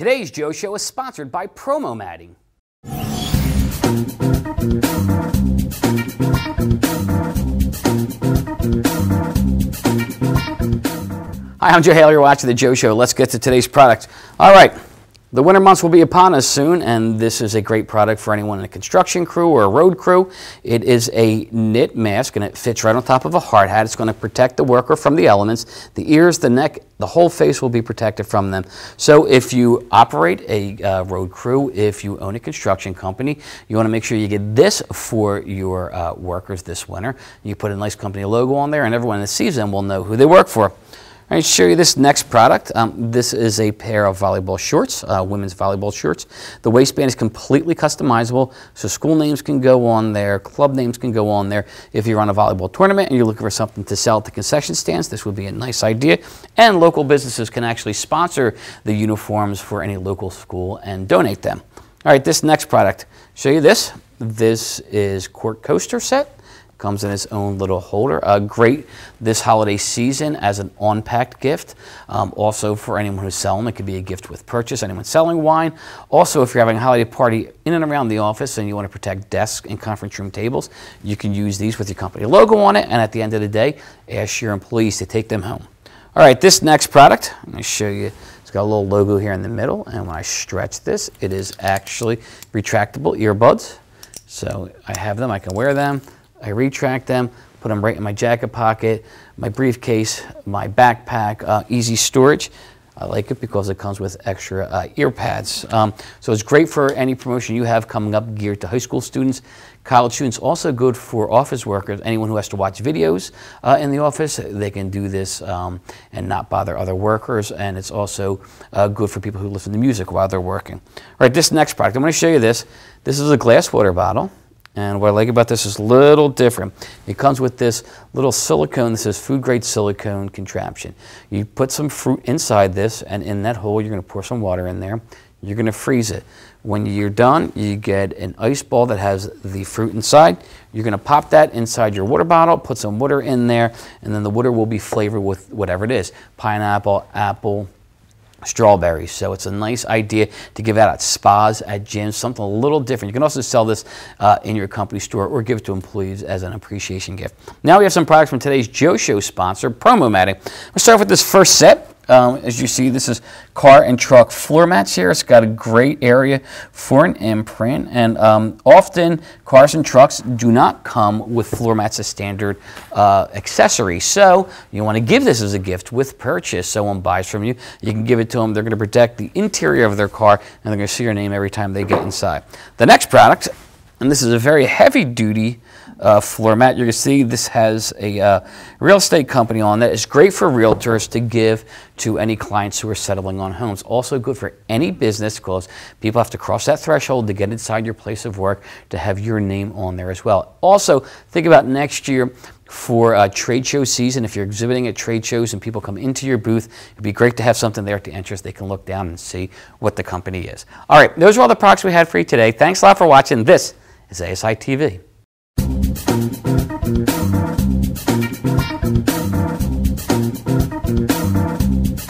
Today's Joe Show is sponsored by Promo Matting. Hi, I'm Joe Haley. You're watching The Joe Show. Let's get to today's product. All right. The winter months will be upon us soon, and this is a great product for anyone in a construction crew or a road crew. It is a knit mask, and it fits right on top of a hard hat. It's going to protect the worker from the elements. The ears, the neck, the whole face will be protected from them. So if you operate a uh, road crew, if you own a construction company, you want to make sure you get this for your uh, workers this winter. You put a nice company logo on there, and everyone that sees them will know who they work for. I'm show you this next product. Um, this is a pair of volleyball shorts, uh, women's volleyball shorts. The waistband is completely customizable, so school names can go on there, club names can go on there. If you're on a volleyball tournament and you're looking for something to sell at the concession stands, this would be a nice idea. And local businesses can actually sponsor the uniforms for any local school and donate them. All right, this next product, show you this. This is Cork Coaster set. Comes in its own little holder. Uh, great this holiday season as an on-packed gift. Um, also for anyone who's selling, it could be a gift with purchase. Anyone selling wine. Also, if you're having a holiday party in and around the office and you want to protect desks and conference room tables, you can use these with your company logo on it. And at the end of the day, ask your employees to take them home. All right, this next product, I'm going to show you. It's got a little logo here in the middle, and when I stretch this, it is actually retractable earbuds. So I have them, I can wear them. I retract them, put them right in my jacket pocket, my briefcase, my backpack, uh, easy storage. I like it because it comes with extra uh, ear pads. Um, so it's great for any promotion you have coming up geared to high school students, college students. Also good for office workers, anyone who has to watch videos uh, in the office. They can do this um, and not bother other workers. And it's also uh, good for people who listen to music while they're working. All right, this next product, I'm to show you this. This is a glass water bottle. And what I like about this is a little different. It comes with this little silicone, this is food grade silicone contraption. You put some fruit inside this and in that hole you're going to pour some water in there. You're going to freeze it. When you're done, you get an ice ball that has the fruit inside. You're going to pop that inside your water bottle, put some water in there, and then the water will be flavored with whatever it is. Pineapple, apple, strawberries. So it's a nice idea to give out at spas, at gyms, something a little different. You can also sell this uh, in your company store or give it to employees as an appreciation gift. Now we have some products from today's Joe Show sponsor, Promo Matting. We'll start with this first set. Um, as you see, this is car and truck floor mats here. It's got a great area for an imprint. And um, often, cars and trucks do not come with floor mats as standard uh, accessory. So you want to give this as a gift with purchase. Someone buys from you, you can give it to them. They're going to protect the interior of their car, and they're going to see your name every time they get inside. The next product, and this is a very heavy duty uh, floor mat. You're going to see this has a uh, real estate company on that. It's great for realtors to give to any clients who are settling on homes. Also good for any business because people have to cross that threshold to get inside your place of work to have your name on there as well. Also, think about next year for uh, trade show season. If you're exhibiting at trade shows and people come into your booth, it'd be great to have something there at the entrance They can look down and see what the company is. All right, those are all the products we had for you today. Thanks a lot for watching. This is ASI TV. Thank you.